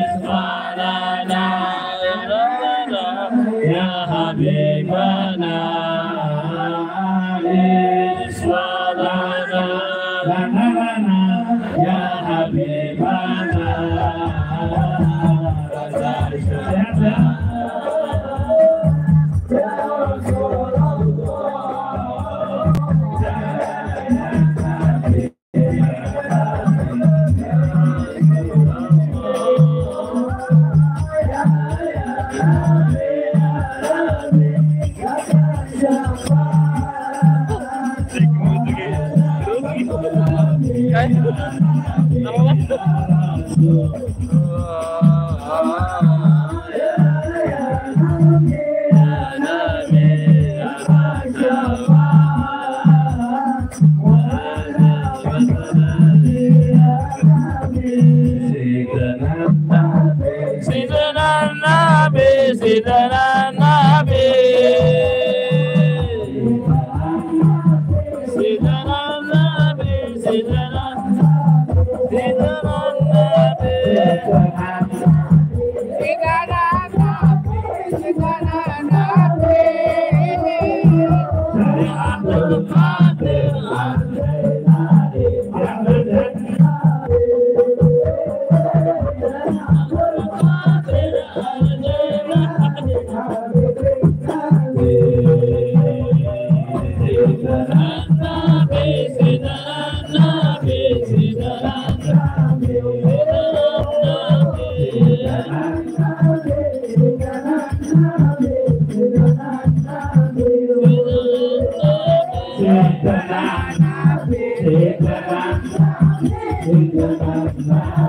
Ismalana Ya Sidana Sidana Nabi. Sidana Nabi, Sidana, Sidana.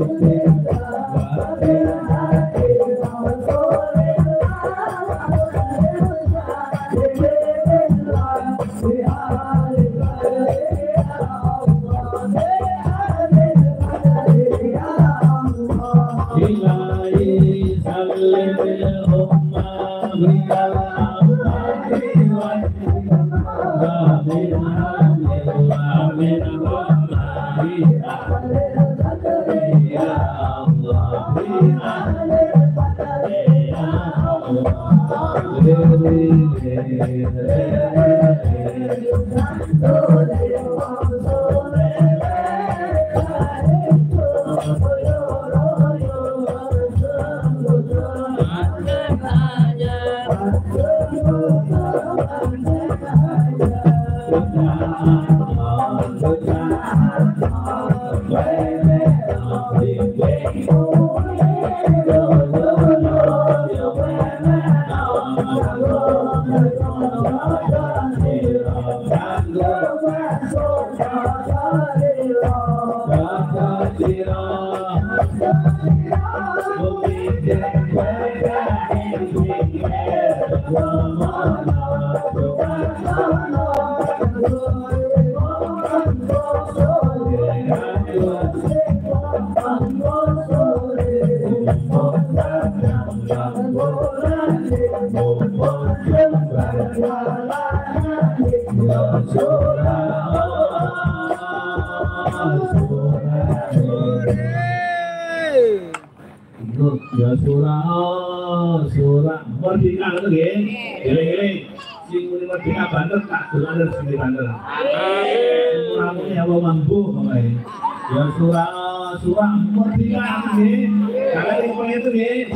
Amen. Thank you. Rama, Rama, Ya surah, surah. Merdeka ya. Ya nggih. Kalian itu nggih.